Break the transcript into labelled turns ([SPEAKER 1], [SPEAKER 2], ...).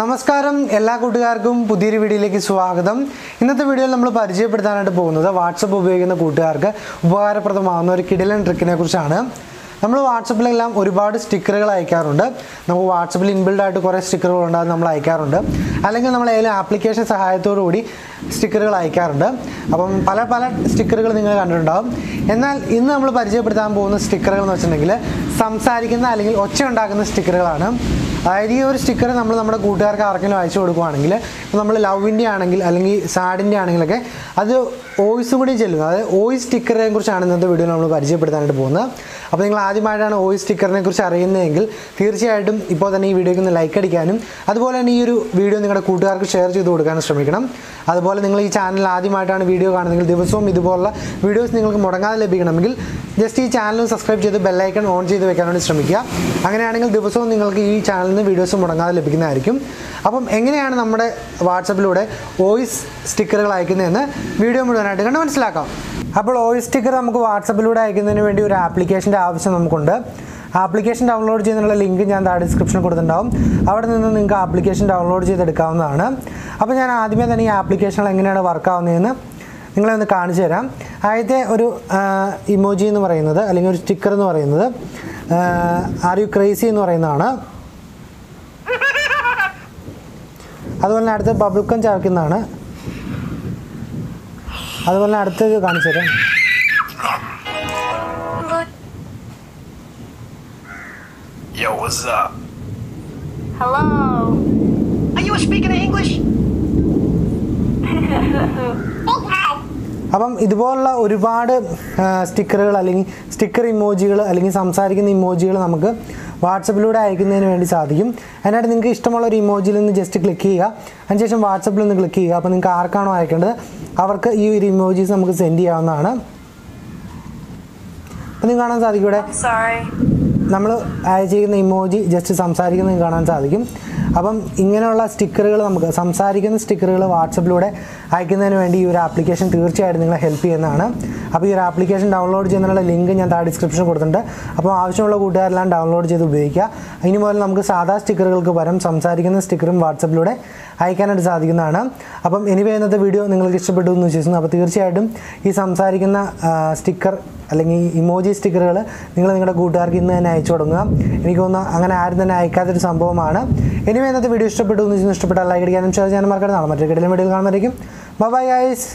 [SPEAKER 1] നമസ്കാരം എല്ലാ കൂട്ടുകാർക്കും പുതിയൊരു വീഡിയോയിലേക്ക് സ്വാഗതം. ഇന്നത്തെ വീഡിയോയിൽ നമ്മൾ പരിചയപ്പെടുത്താനായിട്ട് പോകുന്നത് വാട്സപ്പ് ഉപയോഗിക്കുന്ന കൂട്ടുകാർക്ക് ഉപകാരപ്രദമാകുന്ന ഒരു കിടിലൻ ട്രിക്കിനെ കുറിച്ചാണ്. നമ്മൾ വാട്സപ്പിലെല്ലാം ഒരുപാട് സ്റ്റിക്കറുകൾ അയക്കാറുണ്ട്. നമുക്ക് വാട്സപ്പിൽ ഇൻബിൽഡ് ആയിട്ട് കുറേ സ്റ്റിക്കറുകൾ ഉണ്ട് അത് നമ്മൾ അയക്കാറുണ്ട്. അല്ലെങ്കിൽ നമ്മൾ ഏതെങ്കിലും ആപ്ലിക്കേഷൻ സഹായത്തോടു കൂടി സ്റ്റിക്കറുകൾ അയക്കാറുണ്ട്. അപ്പം പല പല സ്റ്റിക്കറുകൾ നിങ്ങൾ കണ്ടിട്ടുണ്ടാകും എന്നാൽ ഇന്ന് നമ്മൾ പരിചയപ്പെടുത്താൻ പോകുന്ന സ്റ്റിക്കറുകൾ എന്ന് വെച്ചിട്ടുണ്ടെങ്കിൽ സംസാരിക്കുന്ന അല്ലെങ്കിൽ ഒച്ച ഉണ്ടാക്കുന്ന സ്റ്റിക്കറുകളാണ്. അതായത് ഈ ഒരു സ്റ്റിക്കർ നമ്മൾ നമ്മുടെ കൂട്ടുകാർക്ക് ആർക്കെങ്കിലും അയച്ചു കൊടുക്കുവാണെങ്കിൽ നമ്മൾ ലവിന്റെ ആണെങ്കിൽ അല്ലെങ്കിൽ സാഡിന്റെ ആണെങ്കിലൊക്കെ അത് ഓയിസും കൂടി ചെല്ലുന്നത് അതായത് ഓയിസ് സ്റ്റിക്കറിനെ കുറിച്ചാണ് ഇന്നത്തെ വീഡിയോ നമ്മൾ പരിചയപ്പെടുത്താനായിട്ട് പോകുന്നത്. അപ്പോൾ നിങ്ങൾ ആദ്യമായിട്ടാണ് ഓയിസ് സ്റ്റിക്കറിനെ കുറിച്ച് അറിയുന്നതെങ്കിൽ തീർച്ചയായിട്ടും ഇപ്പോൾ തന്നെ ഈ വീഡിയോയ്ക്ക് ഒന്ന് ലൈക്ക് അടിക്കാനും അതുപോലെ തന്നെ ഈ ഒരു വീഡിയോ നിങ്ങളുടെ കൂട്ടുകാർക്ക് ഷെയർ ചെയ്ത് കൊടുക്കാനും ശ്രമിക്കണം. അതുപോലെ നിങ്ങൾ ഈ ചാനൽ ആദ്യമായിട്ടാണ് വീഡിയോ കാണുന്നതെങ്കിൽ ദിവസവും ഇതുപോലുള്ള വീഡിയോസ് നിങ്ങൾക്ക് മുടങ്ങാതെ ലഭിക്കണമെങ്കിൽ ജസ്റ്റ് ഈ ചാനൽ സബ്സ്ക്രൈബ് ചെയ്ത് ബെല്ലൈക്കൺ ഓൺ ചെയ്ത് വെക്കാൻ വേണ്ടി ശ്രമിക്കുക. അങ്ങനെയാണെങ്കിൽ ദിവസവും നിങ്ങൾക്ക് ഈ ചാനലിൽ നിന്ന് വീഡിയോസ് മുടങ്ങാതെ ലഭിക്കുന്നതായിരിക്കും. അപ്പം എങ്ങനെയാണ് നമ്മുടെ വാട്സപ്പിലൂടെ വോയിസ് സ്റ്റിക്കറുകൾ അയക്കുന്നതെന്ന് വീഡിയോ മുഴുവനായിട്ട് കണ്ട് മനസ്സിലാക്കാം. അപ്പോൾ വോയിസ് സ്റ്റിക്കർ നമുക്ക് വാട്സപ്പിലൂടെ അയക്കുന്നതിന് വേണ്ടി ഒരു ആപ്ലിക്കേഷന്റെ ആവശ്യം നമുക്കുണ്ട്. ആപ്ലിക്കേഷൻ ഡൗൺലോഡ് ചെയ്യുന്നതിനുള്ള ലിങ്ക് ഞാൻ താഴെ ഡിസ്ക്രിപ്ഷനിൽ കൊടുത്തിട്ടുണ്ടാവും. അവിടെ നിന്ന് നിങ്ങൾക്ക് ആപ്ലിക്കേഷൻ ഡൗൺലോഡ് ചെയ്തെടുക്കാവുന്നതാണ്. അപ്പോൾ ഞാൻ ആദ്യമേ തന്നെ ഈ ആപ്ലിക്കേഷനുകൾ എങ്ങനെയാണ് വർക്കാവുന്നതെന്ന് നിങ്ങളെ ഒന്ന് കാണിച്ചു തരാം. ആദ്യത്തെ ഒരു ഇമോജി എന്ന് പറയുന്നത് അല്ലെങ്കിൽ ഒരു സ്റ്റിക്കർ എന്ന് പറയുന്നത് ആർ യു ക്രേസി എന്ന് പറയുന്നതാണ്. അതുപോലെ തന്നെ അടുത്ത് ബബിൾക്കം ചവയ്ക്കുന്നതാണ് അതുപോലെ തന്നെ അടുത്തത് കാണിച്ചു തരാം
[SPEAKER 2] Yo, what's up?
[SPEAKER 3] Hello.
[SPEAKER 2] Are you speaking English?
[SPEAKER 1] അപ്പം ഇതുപോലുള്ള ഒരുപാട് സ്റ്റിക്കറുകൾ അല്ലെങ്കിൽ സ്റ്റിക്കർ ഇമോജികൾ അല്ലെങ്കിൽ സംസാരിക്കുന്ന ഇമോജികൾ നമുക്ക് വാട്സപ്പിലൂടെ അയക്കുന്നതിന് വേണ്ടി സാധിക്കും. അതിനായിട്ട് നിങ്ങൾക്ക് ഇഷ്ടമുള്ള ഒരു ഇമോജിയിൽ നിന്ന് ജസ്റ്റ് ക്ലിക്ക് ചെയ്യുക. അതിനുശേഷം വാട്സപ്പിൽ നിന്ന് ക്ലിക്ക് ചെയ്യുക. അപ്പോൾ നിങ്ങൾക്ക് ആർക്കാണോ അയക്കേണ്ടത് അവർക്ക് ഈ ഒരു ഇമോജീസ് നമുക്ക് സെൻഡ് ചെയ്യാവുന്നതാണ്. അപ്പം നിങ്ങൾക്ക് കാണാൻ സാധിക്കും ഇവിടെ. നമ്മൾ അയച്ചിരിക്കുന്ന ഇമോജി ജസ്റ്റ് സംസാരിക്കുന്നത് കാണാൻ സാധിക്കും. അപ്പം ഇങ്ങനെയുള്ള സ്റ്റിക്കറുകൾ നമുക്ക് സംസാരിക്കുന്ന സ്റ്റിക്കറുകൾ വാട്സപ്പിലൂടെ അയക്കുന്നതിന് വേണ്ടി ഈ ഒരു ആപ്ലിക്കേഷൻ തീർച്ചയായിട്ടും നിങ്ങളെ ഹെൽപ്പ് ചെയ്യുന്നതാണ്. അപ്പോൾ ഈ ഒരു ആപ്ലിക്കേഷൻ ഡൗൺലോഡ് ചെയ്യുന്നതിനുള്ള ലിങ്ക് ഞാൻ താഴെ ഡിസ്ക്രിപ്ഷൻ കൊടുത്തിട്ടുണ്ട്. അപ്പോൾ ആവശ്യമുള്ള കൂട്ടുകാരെല്ലാം ഡൗൺലോഡ് ചെയ്ത് ഉപയോഗിക്കുക. ഇനി മുതൽ നമുക്ക് സാധാ സ്റ്റിക്കറുകൾക്ക് പകരം സംസാരിക്കുന്ന സ്റ്റിക്കറും വാട്സപ്പിലൂടെ അയക്കാനായിട്ട് സാധിക്കുന്നതാണ്. അപ്പം എനിവേ ഇന്നത്തെ വീഡിയോ നിങ്ങൾക്ക് ഇഷ്ടപ്പെട്ടു എന്ന് വിശ്വസിക്കുന്നു. അപ്പോൾ തീർച്ചയായിട്ടും ഈ സംസാരിക്കുന്ന സ്റ്റിക്കർ അല്ലെങ്കിൽ ഇമോജി സ്റ്റിക്കറുകൾ നിങ്ങൾ നിങ്ങളുടെ കൂട്ടുകാർക്ക് ഇന്ന് തന്നെ അയച്ചു കൊടുക്കുക. എനിക്ക് തോന്നുന്നു അങ്ങനെ ആരും തന്നെ അയക്കാത്തൊരു സംഭവമാണ്. എനിവേ ഇന്നത്തെ വീഡിയോ ഇഷ്ടപ്പെട്ടു എന്ന് ഇഷ്ടപ്പെട്ടാൽ ലൈക്ക് അടിക്കാനും ഷെയർ ചെയ്യാനും നാളെ മറ്റൊരു കിടലും വീഡിയോ കാണുന്നതായിരിക്കും. Bye guys